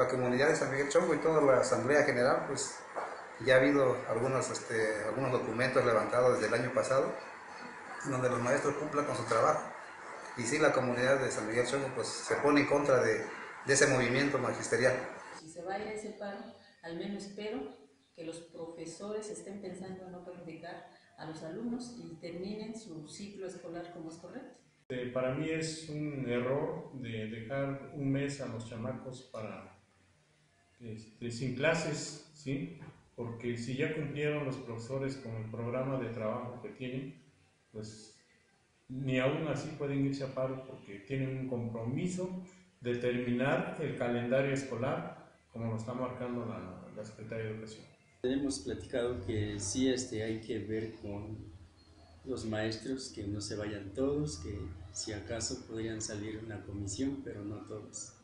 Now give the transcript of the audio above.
la comunidad de San Miguel Chongo y toda la Asamblea General, pues ya ha habido algunos, este, algunos documentos levantados desde el año pasado, donde los maestros cumplan con su trabajo. Y sí, la comunidad de San Miguel Chongo pues, se pone en contra de, de ese movimiento magisterial. Si se va a ir a ese paro, al menos espero que los profesores estén pensando en no perjudicar a los alumnos y terminen su ciclo escolar como es correcto. Eh, para mí es un error de dejar un mes a los chamacos para este, sin clases, ¿sí? porque si ya cumplieron los profesores con el programa de trabajo que tienen, pues ni aún así pueden irse a paro porque tienen un compromiso de terminar el calendario escolar como lo está marcando la, la Secretaría de Educación. Hemos platicado que sí este, hay que ver con los maestros, que no se vayan todos, que si acaso podrían salir una comisión, pero no todos.